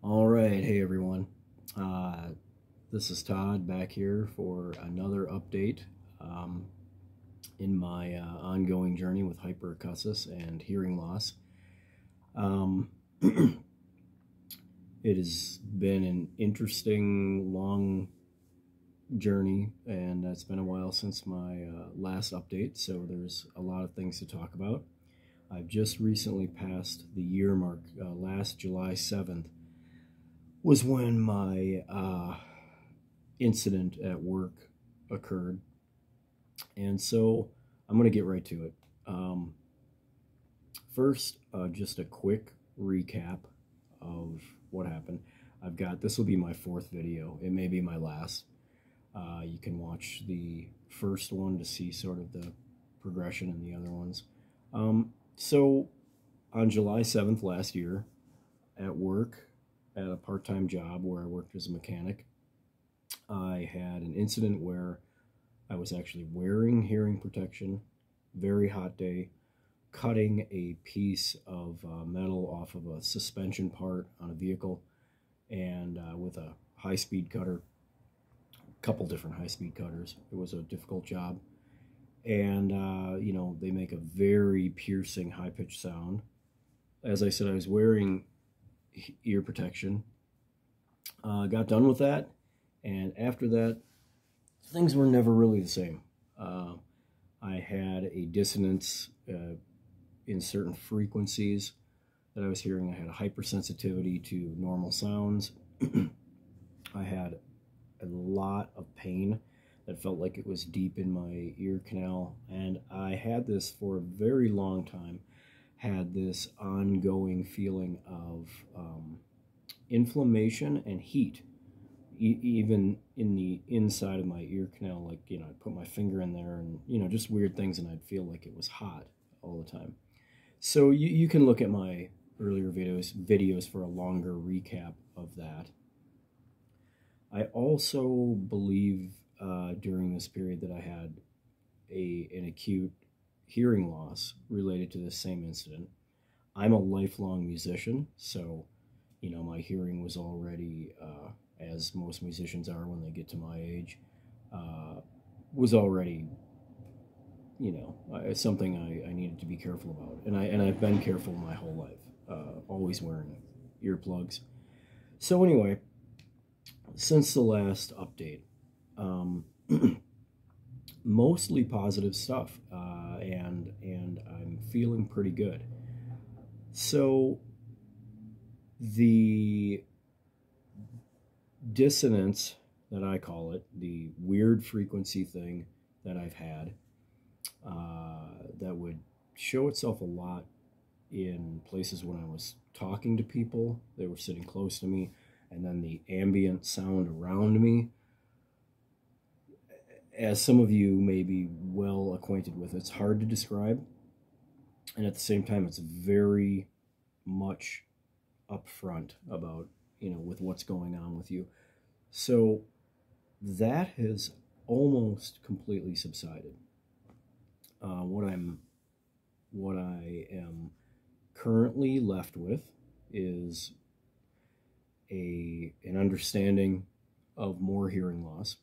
All right, hey everyone. Uh, this is Todd back here for another update um, in my uh, ongoing journey with hyperacusis and hearing loss. Um, it has been an interesting, long journey, and it's been a while since my uh, last update, so there's a lot of things to talk about. I've just recently passed the year mark, uh, last July 7th was when my uh, incident at work occurred. And so I'm going to get right to it. Um, first, uh, just a quick recap of what happened. I've got this will be my fourth video, it may be my last. Uh, you can watch the first one to see sort of the progression in the other ones. Um, so, on July 7th last year, at work, at a part time job where I worked as a mechanic, I had an incident where I was actually wearing hearing protection, very hot day, cutting a piece of uh, metal off of a suspension part on a vehicle, and uh, with a high speed cutter, a couple different high speed cutters. It was a difficult job. And uh, you know they make a very piercing high pitched sound. As i said i was wearing ear protection. Uh, got done with that and after that things were never really the same. Uh, i had a dissonance uh, in certain frequencies that i was hearing. I had a hypersensitivity to normal sounds. I had a lot of pain that felt like it was deep in my ear canal. And I had this for a very long time, had this ongoing feeling of um, inflammation and heat, e even in the inside of my ear canal. Like, you know, I'd put my finger in there and, you know, just weird things, and I'd feel like it was hot all the time. So you, you can look at my earlier videos videos for a longer recap of that. I also believe uh, during this period that I had a an acute hearing loss related to this same incident. I'm a lifelong musician, so you know my hearing was already, uh, as most musicians are when they get to my age, uh, was already, you know, something I, I needed to be careful about, and I and I've been careful my whole life, uh, always wearing earplugs. So anyway, since the last update, um, mostly positive stuff, uh, and and I'm feeling pretty good. So the dissonance that I call it, the weird frequency thing that I've had, uh, that would show itself a lot in places when I was talking to people. They were sitting close to me, and then the ambient sound around me as some of you may be well acquainted with, it's hard to describe. And at the same time, it's very much upfront about, you know, with what's going on with you. So that has almost completely subsided. Uh, what I'm, what I am currently left with is a an understanding of more hearing loss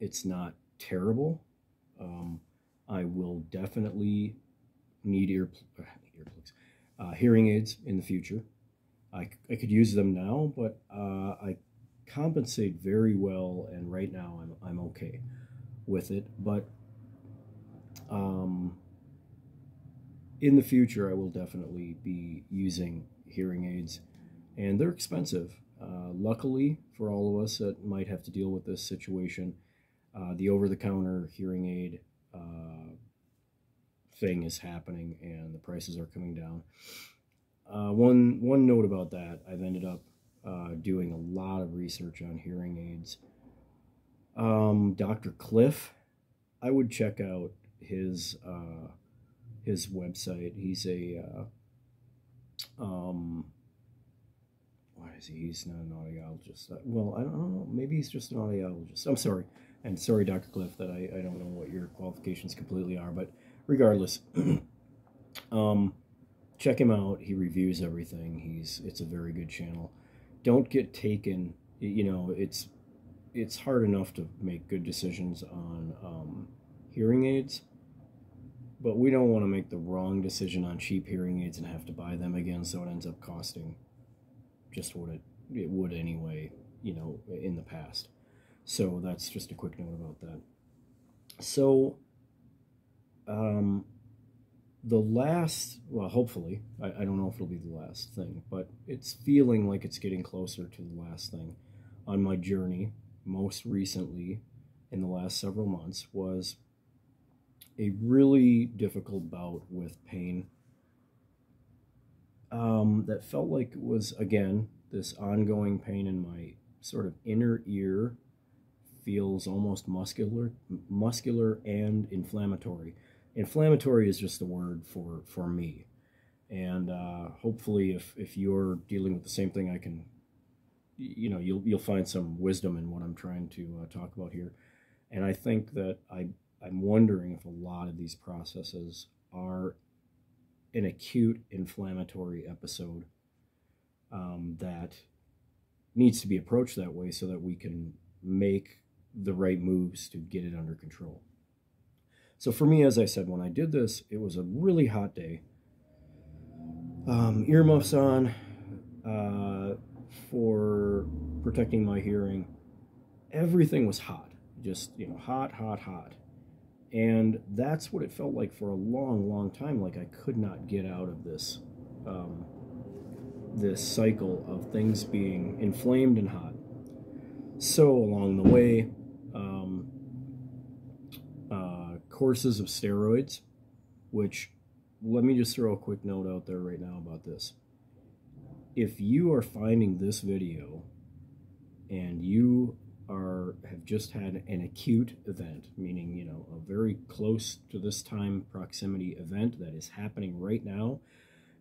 it's not terrible. Um, I will definitely need ear, uh, earplugs, uh, hearing aids in the future. I, I could use them now, but uh, I compensate very well, and right now I'm, I'm okay with it. But um, in the future, I will definitely be using hearing aids, and they're expensive. Uh, luckily for all of us that might have to deal with this situation, uh, the over-the-counter hearing aid uh, thing is happening and the prices are coming down. Uh, one one note about that, I've ended up uh, doing a lot of research on hearing aids. Um, Dr. Cliff, I would check out his uh, his website. He's a um, why is he? He's not an audiologist. Well, I don't know. Maybe he's just an audiologist. I'm sorry. And sorry, Dr. Cliff, that I, I don't know what your qualifications completely are, but regardless, um, check him out. He reviews everything. He's it's a very good channel. Don't get taken. You know, it's it's hard enough to make good decisions on um, hearing aids, but we don't want to make the wrong decision on cheap hearing aids and have to buy them again, so it ends up costing just what it it would anyway. You know, in the past. So that's just a quick note about that. So, um, the last, well, hopefully, I, I don't know if it'll be the last thing, but it's feeling like it's getting closer to the last thing on my journey. Most recently, in the last several months, was a really difficult bout with pain um, that felt like it was, again, this ongoing pain in my sort of inner ear feels almost muscular muscular and inflammatory. Inflammatory is just the word for for me. And uh, hopefully if if you're dealing with the same thing i can you know you'll you'll find some wisdom in what i'm trying to uh, talk about here. And i think that i i'm wondering if a lot of these processes are an acute inflammatory episode um, that needs to be approached that way so that we can make the right moves to get it under control so for me, as I said, when I did this, it was a really hot day. Um, earmuffs on uh, for protecting my hearing. Everything was hot, just you know, hot, hot, hot, and that's what it felt like for a long, long time. Like I could not get out of this, um, this cycle of things being inflamed and hot. So along the way, um, courses of steroids, which let me just throw a quick note out there right now about this. If you are finding this video and you are have just had an acute event, meaning, you know, a very close to this time proximity event that is happening right now,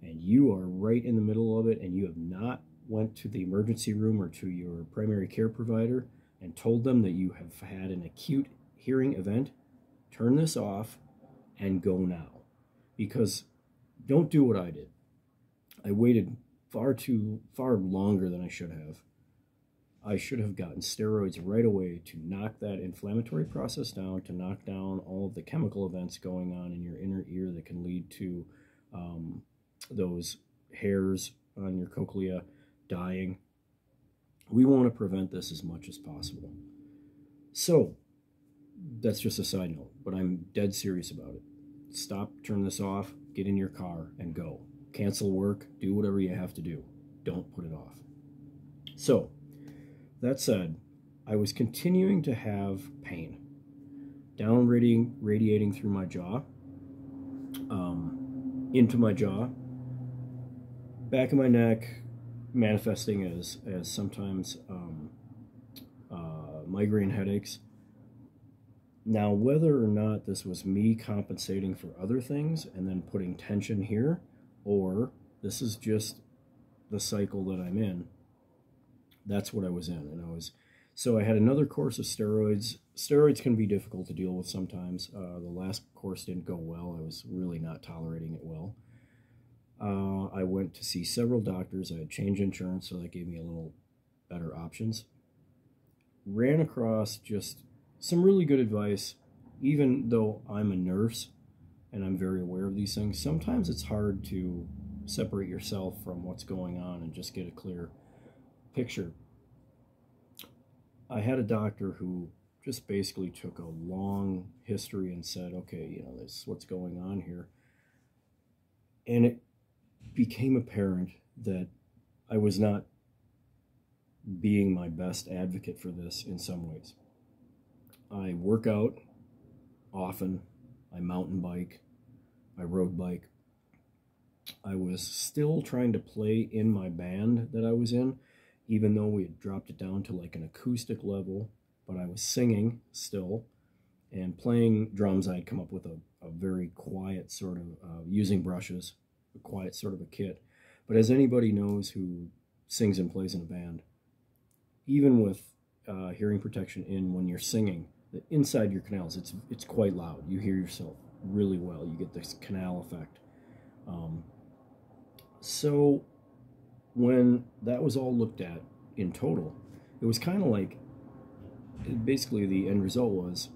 and you are right in the middle of it and you have not went to the emergency room or to your primary care provider and told them that you have had an acute hearing event, turn this off and go now. Because don't do what I did. I waited far too far longer than I should have. I should have gotten steroids right away to knock that inflammatory process down, to knock down all of the chemical events going on in your inner ear that can lead to um, those hairs on your cochlea dying. We want to prevent this as much as possible. So, that's just a side note, but I'm dead serious about it. Stop, turn this off, get in your car, and go. Cancel work, do whatever you have to do. Don't put it off. So, that said, I was continuing to have pain. Down radiating, radiating through my jaw, um, into my jaw, back of my neck, manifesting as, as sometimes um, uh, migraine headaches now, whether or not this was me compensating for other things and then putting tension here, or this is just the cycle that I'm in, that's what I was in. And I was, so I had another course of steroids. Steroids can be difficult to deal with sometimes. Uh, the last course didn't go well. I was really not tolerating it well. Uh, I went to see several doctors. I had changed insurance, so that gave me a little better options. Ran across just some really good advice, even though I'm a nurse and I'm very aware of these things. Sometimes it's hard to separate yourself from what's going on and just get a clear picture. I had a doctor who just basically took a long history and said, okay, you know, this is what's going on here. And it became apparent that I was not being my best advocate for this in some ways. I work out often. I mountain bike. I road bike. I was still trying to play in my band that I was in, even though we had dropped it down to like an acoustic level, but I was singing still and playing drums. I had come up with a, a very quiet sort of, uh, using brushes, a quiet sort of a kit. But as anybody knows who sings and plays in a band, even with uh, hearing protection in when you're singing, inside your canals, it's it's quite loud. You hear yourself really well. You get this canal effect. Um, So when that was all looked at in total, it was kind of like basically the end result was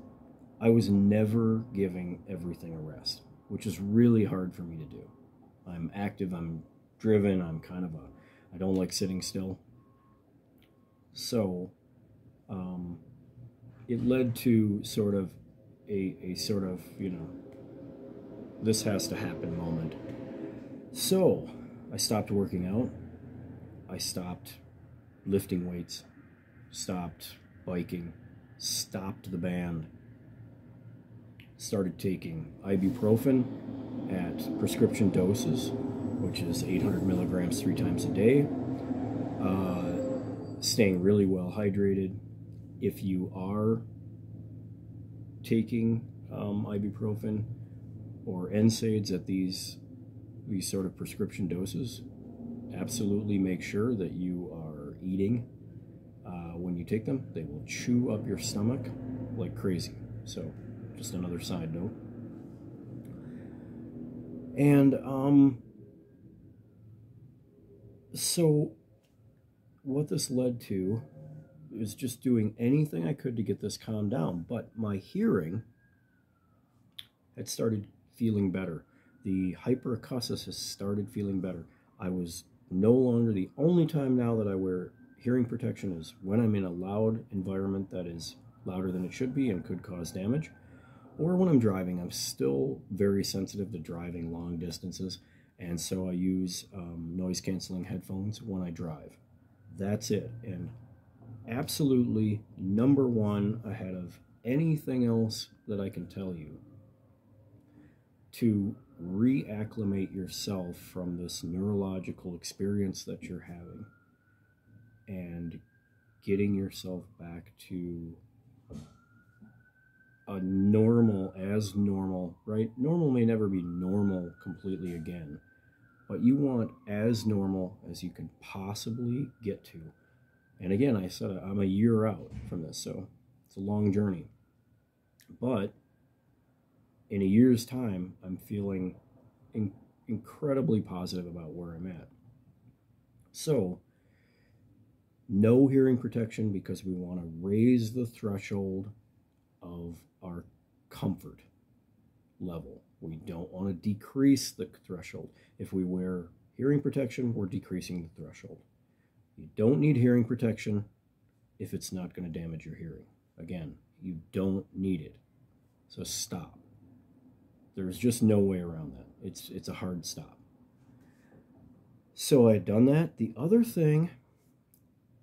I was never giving everything a rest, which is really hard for me to do. I'm active, I'm driven, I'm kind of a, I don't like sitting still. So, um, it led to sort of a, a sort of, you know, this has to happen moment. So, I stopped working out. I stopped lifting weights, stopped biking, stopped the band, started taking ibuprofen at prescription doses, which is 800 milligrams three times a day, uh, staying really well hydrated. If you are taking um, ibuprofen or NSAIDs at these these sort of prescription doses, absolutely make sure that you are eating uh, when you take them. They will chew up your stomach like crazy. So, just another side note. And um, so, what this led to is just doing anything I could to get this calmed down. But my hearing had started feeling better. The hyperacusis has started feeling better. I was no longer the only time now that I wear hearing protection is when I'm in a loud environment that is louder than it should be and could cause damage, or when I'm driving. I'm still very sensitive to driving long distances, and so I use um, noise canceling headphones when I drive. That's it. And absolutely number one ahead of anything else that I can tell you to reacclimate yourself from this neurological experience that you're having and getting yourself back to a normal as normal, right? Normal may never be normal completely again, but you want as normal as you can possibly get to. And again, I said I'm a year out from this, so it's a long journey. But in a year's time, I'm feeling in- incredibly positive about where I'm at. So, no hearing protection because we want to raise the threshold of our comfort level. We don't want to decrease the threshold. If we wear hearing protection, we're decreasing the threshold. You don't need hearing protection if it's not going to damage your hearing. Again, you don't need it. So stop. There's just no way around that. It's it's a hard stop. So I had done that. The other thing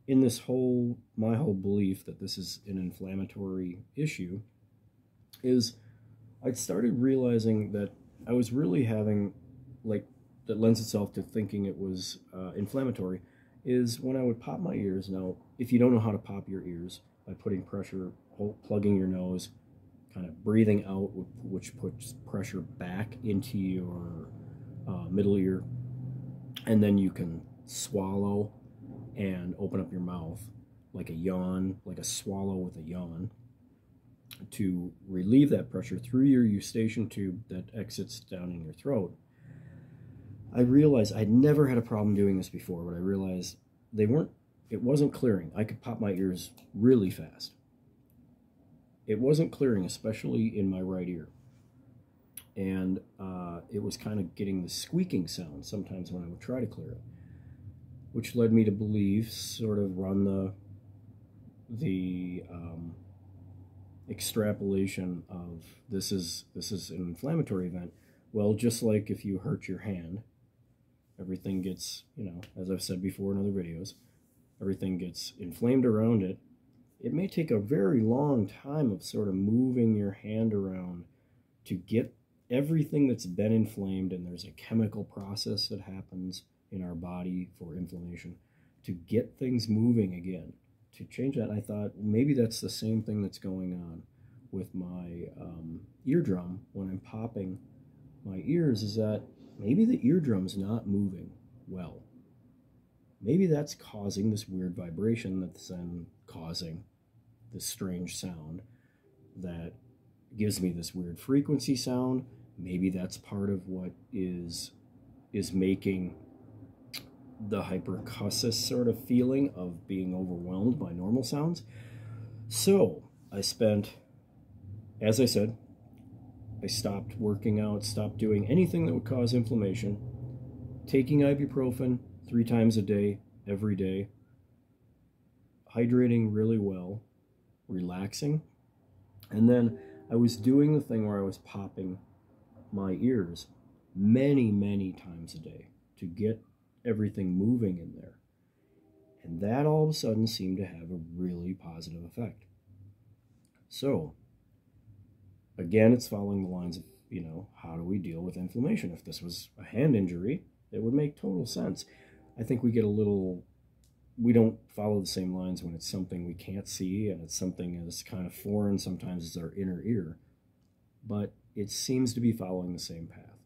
in this whole my whole belief that this is an inflammatory issue is I'd started realizing that I was really having like that lends itself to thinking it was uh, inflammatory is when I would pop my ears. Now, if you don't know how to pop your ears by putting pressure, plugging your nose, kind of breathing out, which puts pressure back into your uh, middle ear, and then you can swallow and open up your mouth like a yawn, like a swallow with a yawn, to relieve that pressure through your eustachian tube that exits down in your throat. I realized I'd never had a problem doing this before, but I realized they weren't, it wasn't clearing. I could pop my ears really fast. It wasn't clearing, especially in my right ear. And uh, it was kind of getting the squeaking sound sometimes when I would try to clear it which led me to believe, sort of run the the um, extrapolation of this is this is an inflammatory event. Well, just like if you hurt your hand, everything gets you know, as I've said before in other videos, everything gets inflamed around it. It may take a very long time of sort of moving your hand around to get everything that's been inflamed, and there's a chemical process that happens in our body for inflammation to get things moving again. To change that i thought maybe that's the same thing that's going on with my um, eardrum when i'm popping my ears is that maybe the eardrum's not moving well. Maybe that's causing this weird vibration that's then causing this strange sound that gives me this weird frequency sound. Maybe that's part of what is is making the hyperacusis sort of feeling of being overwhelmed by normal sounds. So I spent, as I said, I stopped working out, stopped doing anything that would cause inflammation, taking ibuprofen three times a day, every day, hydrating really well, relaxing. And then I was doing the thing where I was popping my ears many, many times a day to get everything moving in there. And that all of a sudden seemed to have a really positive effect. So, again, it's following the lines of, you know, how do we deal with inflammation? If this was a hand injury, it would make total sense. I think we get a little, we don't follow the same lines when it's something we can't see and it's something that's kind of foreign. Sometimes it's our inner ear. But it seems to be following the same path.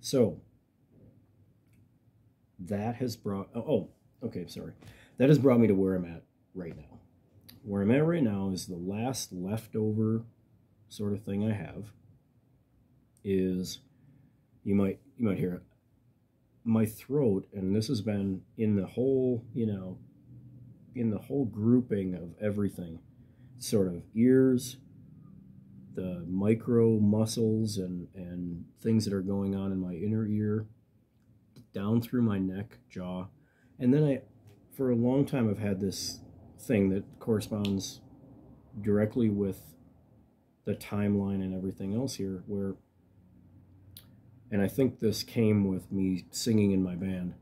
So, that has brought, oh, oh, okay, sorry. That has brought me to where I'm at right now. Where I'm at right now is the last leftover sort of thing I have is you might you might hear. My throat, and this has been in the whole, you know, in the whole grouping of everything, sort of ears, the micro muscles and, and things that are going on in my inner ear, down through my neck, jaw. And then I, for a long time, I've had this thing that corresponds directly with the timeline and everything else here, where, and I think this came with me singing in my band,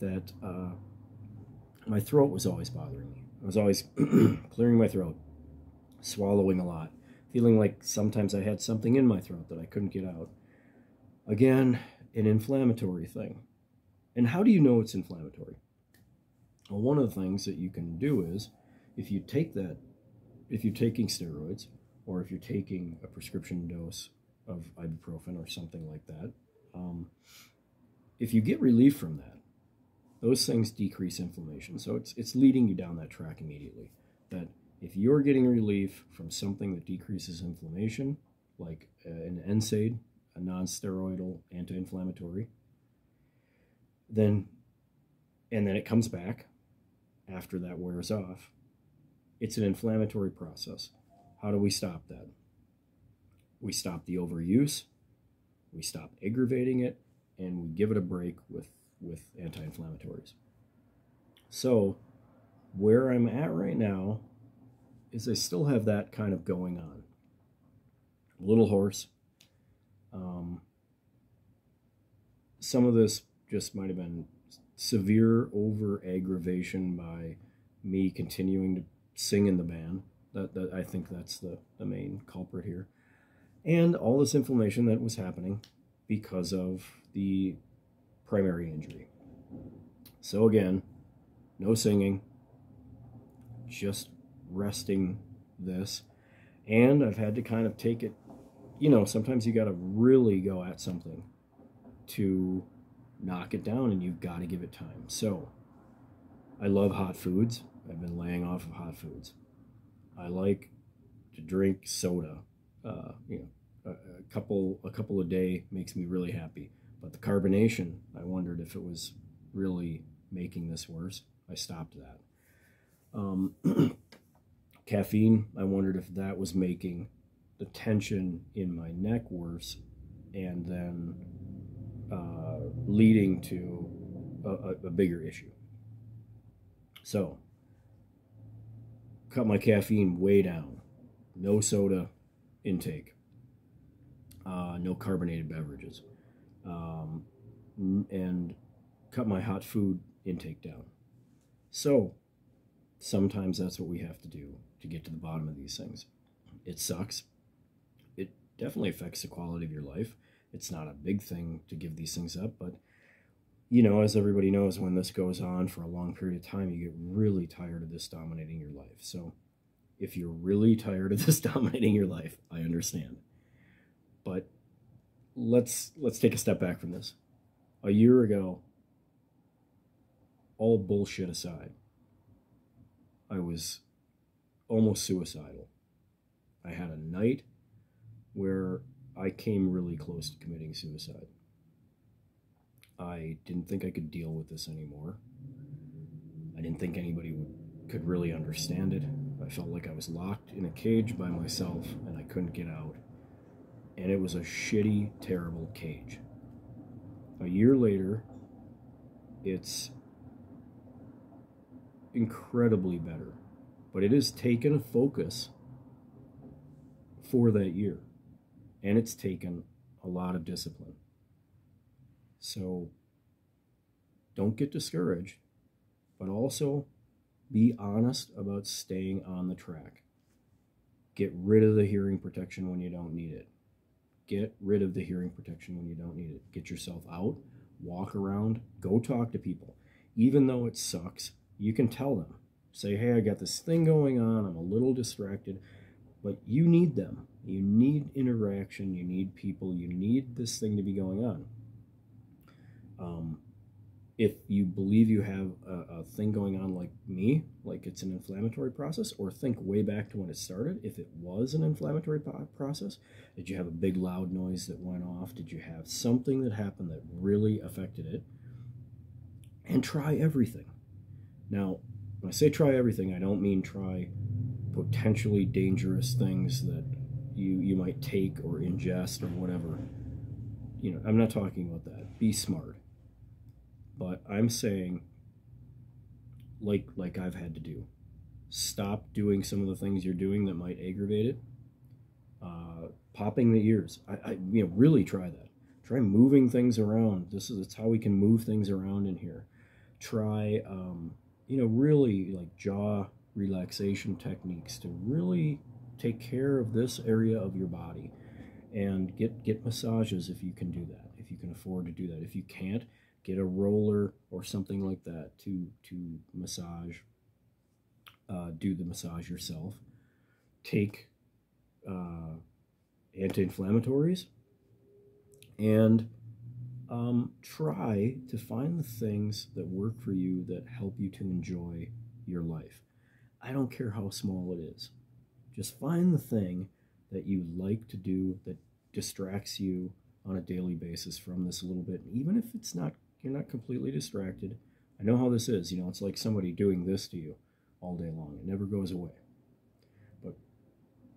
that uh, my throat was always bothering me. I was always clearing my throat, swallowing a lot, feeling like sometimes I had something in my throat that I couldn't get out. Again, an inflammatory thing. And how do you know it's inflammatory? Well, one of the things that you can do is if you take that, if you're taking steroids, or if you're taking a prescription dose of ibuprofen or something like that, um, if you get relief from that, those things decrease inflammation. So it's, it's leading you down that track immediately. That if you're getting relief from something that decreases inflammation, like an NSAID, a non-steroidal anti-inflammatory, then and then it comes back after that wears off. It's an inflammatory process. How do we stop that? We stop the overuse, we stop aggravating it, and we give it a break with, with anti-inflammatories. So where I'm at right now is I still have that kind of going on. Little hoarse. Um, some of this just might have been severe over aggravation by me continuing to sing in the band. That, that I think that's the, the main culprit here. And all this inflammation that was happening because of the primary injury. So again, no singing, just resting this. And I've had to kind of take it, you know, sometimes you got to really go at something to knock it down and you've got to give it time. So I love hot foods. I've been laying off of hot foods. I like to drink soda. Uh, you know, a, a couple a couple a day makes me really happy. But the carbonation, I wondered if it was really making this worse. I stopped that. Um, caffeine, I wondered if that was making the tension in my neck worse, and then uh, leading to a, a bigger issue. So, cut my caffeine way down. No soda intake. Uh, no carbonated beverages. Um, and cut my hot food intake down. So, sometimes that's what we have to do to get to the bottom of these things. It sucks. It definitely affects the quality of your life it's not a big thing to give these things up, but you know, as everybody knows, when this goes on for a long period of time, you get really tired of this dominating your life. So if you're really tired of this dominating your life, I understand. But let's let's take a step back from this. A year ago, all bullshit aside, I was almost suicidal. I had a night where I came really close to committing suicide. I didn't think I could deal with this anymore. I didn't think anybody would, could really understand it. I felt like I was locked in a cage by myself and I couldn't get out. And it was a shitty, terrible cage. A year later, it's incredibly better. But it has taken a focus for that year. And it's taken a lot of discipline. So don't get discouraged, but also be honest about staying on the track. Get rid of the hearing protection when you don't need it. Get rid of the hearing protection when you don't need it. Get yourself out, walk around, go talk to people. Even though it sucks, you can tell them. Say, hey, I got this thing going on, I'm a little distracted, but you need them. You need interaction, you need people, you need this thing to be going on. Um, if you believe you have a, a, thing going on like me, like it's an inflammatory process, or think way back to when it started, if it was an inflammatory process, did you have a big loud noise that went off? Did you have something that happened that really affected it? And try everything. Now, when I say try everything, I don't mean try potentially dangerous things that you you might take or ingest or whatever. You know, I'm not talking about that. Be smart. But I'm saying like like I've had to do. Stop doing some of the things you're doing that might aggravate it. Uh, popping the ears. I, I you know really try that. Try moving things around. This is it's how we can move things around in here. Try um, you know really like jaw relaxation techniques to really take care of this area of your body and get get massages if you can do that if you can afford to do that. If you can't get a roller or something like that to to massage uh, do the massage yourself. Take uh, anti-inflammatories and um, try to find the things that work for you that help you to enjoy your life i don't care how small it is just find the thing that you like to do that distracts you on a daily basis from this a little bit. Even if it's not, you're not completely distracted. I know how this is. You know, it's like somebody doing this to you all day long. It never goes away. But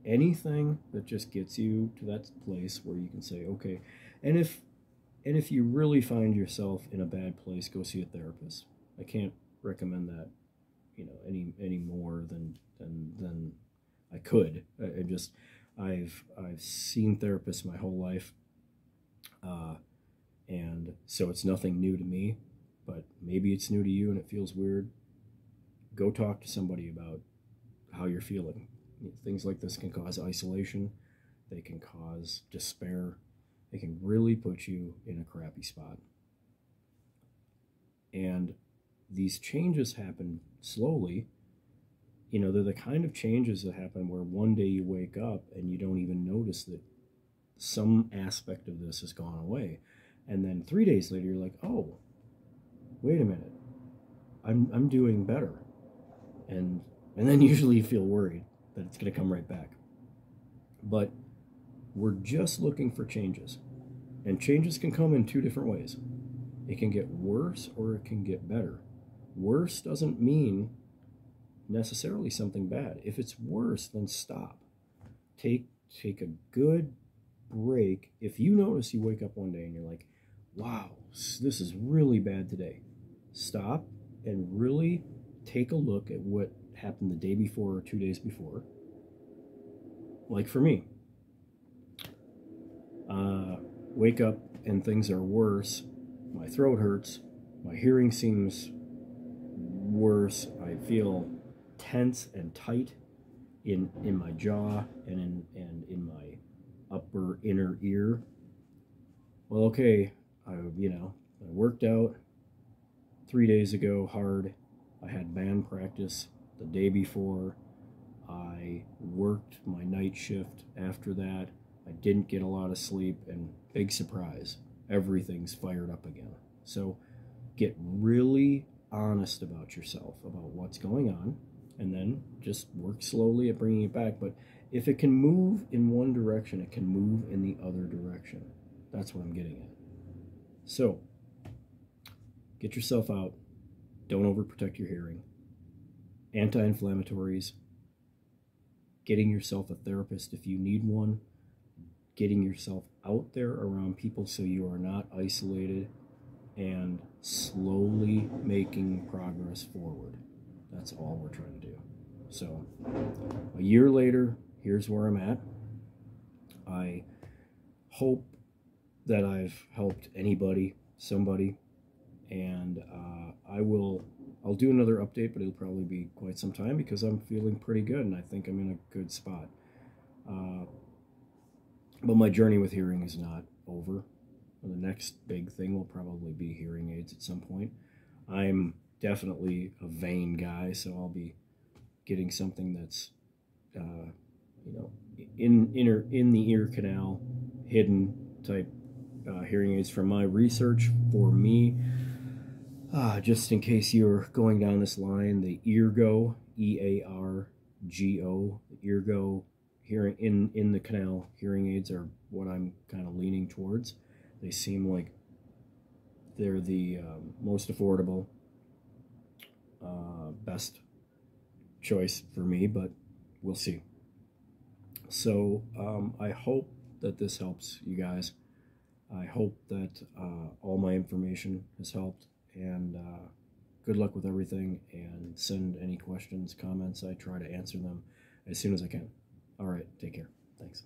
anything that just gets you to that place where you can say, okay, and if and if you really find yourself in a bad place, go see a therapist. I can't recommend that, you know, any any more than than than I could. I, I just I've I've seen therapists my whole life, uh, and so it's nothing new to me. But maybe it's new to you and it feels weird. Go talk to somebody about how you're feeling. Things like this can cause isolation. They can cause despair. They can really put you in a crappy spot. And these changes happen slowly you know, they're the kind of changes that happen where one day you wake up and you don't even notice that some aspect of this has gone away. And then three days later, you're like, oh, wait a minute, I'm, I'm doing better. And, and then usually you feel worried that it's going to come right back. But we're just looking for changes. And changes can come in two different ways. It can get worse or it can get better. Worse doesn't mean necessarily something bad. If it's worse, then stop. Take take a good break. If you notice you wake up one day and you're like, "Wow, this is really bad today." Stop and really take a look at what happened the day before or 2 days before. Like for me, uh, wake up and things are worse. My throat hurts. My hearing seems worse. I feel tense and tight in in my jaw and in and in my upper inner ear. Well, okay, I you know I worked out three days ago hard. I had band practice the day before. I worked my night shift after that. I didn't get a lot of sleep, and big surprise, everything's fired up again. So get really honest about yourself, about what's going on, and then just work slowly at bringing it back. But if it can move in one direction, it can move in the other direction. That's what I'm getting at. So, get yourself out. Don't overprotect your hearing. Anti inflammatories. Getting yourself a therapist if you need one. Getting yourself out there around people so you are not isolated. And slowly making progress forward. That's all we're trying to do. So, a year later, here's where I'm at. I hope that I've helped anybody, somebody, and uh, I will. I'll do another update, but it'll probably be quite some time because I'm feeling pretty good and I think I'm in a good spot. Uh, but my journey with hearing is not over. The next big thing will probably be hearing aids at some point. I'm definitely a vain guy, so I'll be getting something that's, uh, you know, in inner in the ear canal, hidden type uh, hearing aids from my research for me. Uh, just in case you're going down this line, the Eargo, E A R G O, Eargo hearing in in the canal hearing aids are what I'm kind of leaning towards. They seem like they're the um, most affordable, uh, best choice for me, but we'll see. So um, I hope that this helps you guys. I hope that uh, all my information has helped, and uh, good luck with everything. And send any questions, comments. I try to answer them as soon as I can. All right, take care. Thanks.